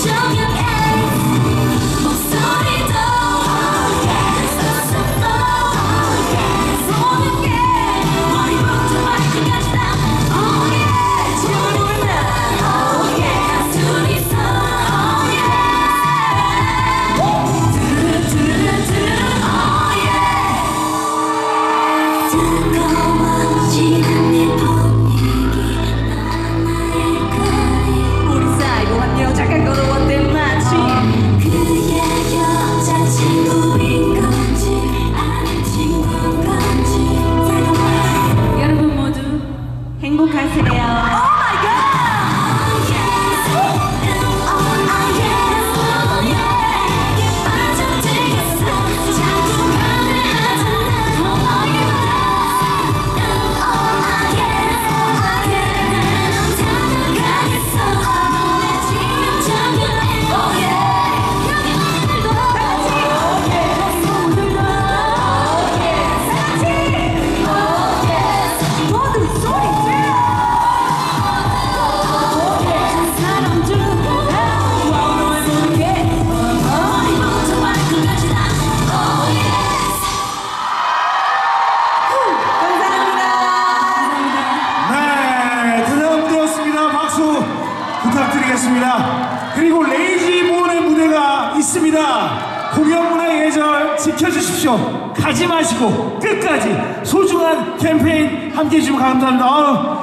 照耀 네, 드럼되었습니다. 박수 부탁드리겠습니다. 그리고 레이지본의 무대가 있습니다. 공연 문화 예절 지켜주십시오. 가지 마시고 끝까지 소중한 캠페인 함께 해 주시면 감사합니다.